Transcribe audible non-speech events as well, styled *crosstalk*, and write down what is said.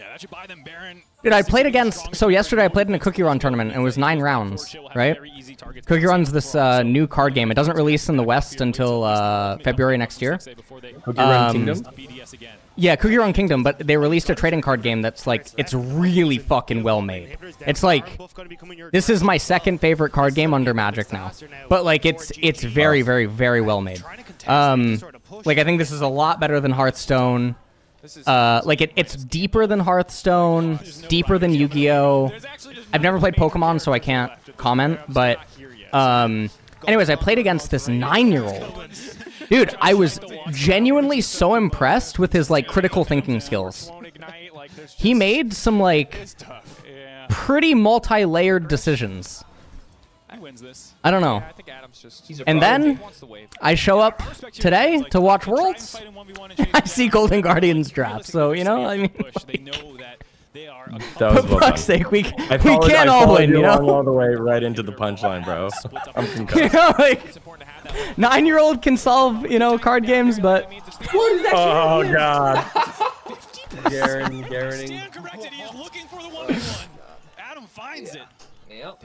Yeah, that should buy them Baron. Dude, I played against. So yesterday I played in a Cookie Run tournament and it was nine rounds, right? Cookie Run's this uh, new card game. It doesn't release in the West until uh, February next year. Cookie Run Um, Kingdom. Yeah, Cookie Run Kingdom, but they released a trading card game that's like it's really fucking well made. It's like this is my second favorite card game under Magic now, but like it's it's very very very well made. Um, like I think this is a lot better than Hearthstone. Uh, like it, it's deeper than Hearthstone, deeper than Yu-Gi-Oh. I've never played Pokemon, so I can't comment. But, um, anyways, I played against this nine-year-old. Dude, I *laughs* was genuinely so impressed with his like critical thinking skills. He made some like pretty multi-layered decisions. He wins this. I don't know. I think Adam's just. He's a And then wants the wave. I show up today to watch Worlds. Trying to fight in 1v1 *laughs* and change I see. Golden Guardians draft, so you know, I mean, They *laughs* know that they are a for fuck's sake, we I we can't all win, you along know. all the way right into the punchline, bro. I'm *laughs* You know, like It's important to have that level. nine-year-old can solve, you know, card games, but What is that? Oh god. Garen, Garaning. Stand corrected. He is looking for the 1v1. Adam finds it. Yep.